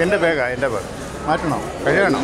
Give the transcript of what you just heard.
എന്റെ ബാഗാ എന്റെ ബാഗ്. മാറ്റണോ? കഴുകണോ